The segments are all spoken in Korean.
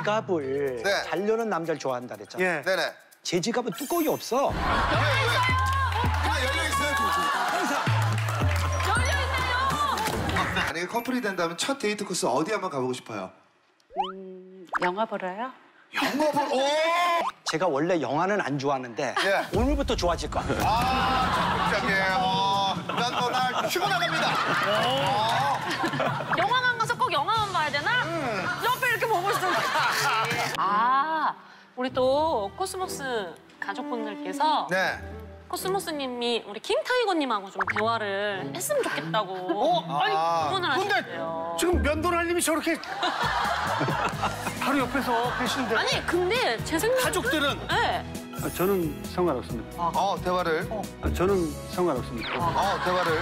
지갑을 네. 잘 여는 남자를 좋아한다 그랬잖아. 예. 네네. 제 지갑은 뚜껑이 없어. 그냥 열려 있어요. 항상. 만약에 커플이 된다면 첫 데이트 코스 어디 한번 가보고 싶어요? 영화 보러요? 영화 보 오! 제가 원래 영화는 안 좋아하는데 예. 오늘부터 좋아질 것 같아요. 아, 적극적이에요. 난너날 치고 나갑니다. 영화관 가서 꼭 영화만 봐야 되나? 우리 또 코스모스 가족분들께서 네. 코스모스님이 우리 킹타이거님하고 좀 대화를 했으면 좋겠다고 아니 아. 후원을 하셨대요. 지금 면도날님이 저렇게 바로 옆에서 계신데 아니 근데 제 생각은 가족들은 네. 아, 저는 상관없습니다. 어, 대화를. 아, 저는 상관없습니다. 어, 대화를.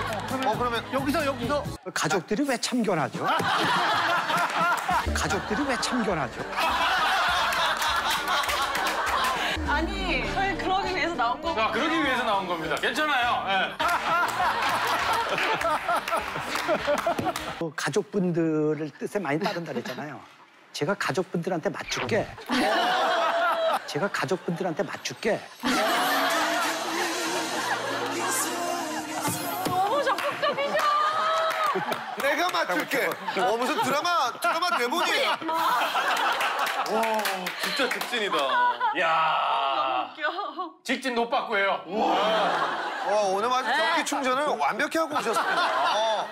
어, 그러면 여기서 여기서 가족들이 왜 참견하죠? 가족들이 왜 참견하죠? 아니, 저희 그러기 위해서 나온 거. 아, 그러기 위해서 나온 겁니다. 괜찮아요. 예. 그 가족분들을 뜻에 많이 따른다 그랬잖아요. 제가 가족분들한테 맞출게. 제가 가족분들한테 맞출게. 너무 적극적이셔. 내가 맞출게. 어, 무슨 드라마, 드라마 대본이에요. 진짜 직진이다. 야 직진 노빠꾸예요. 어, 오늘 아주 전기 충전을 완벽히 하고 오셨습니다. 어.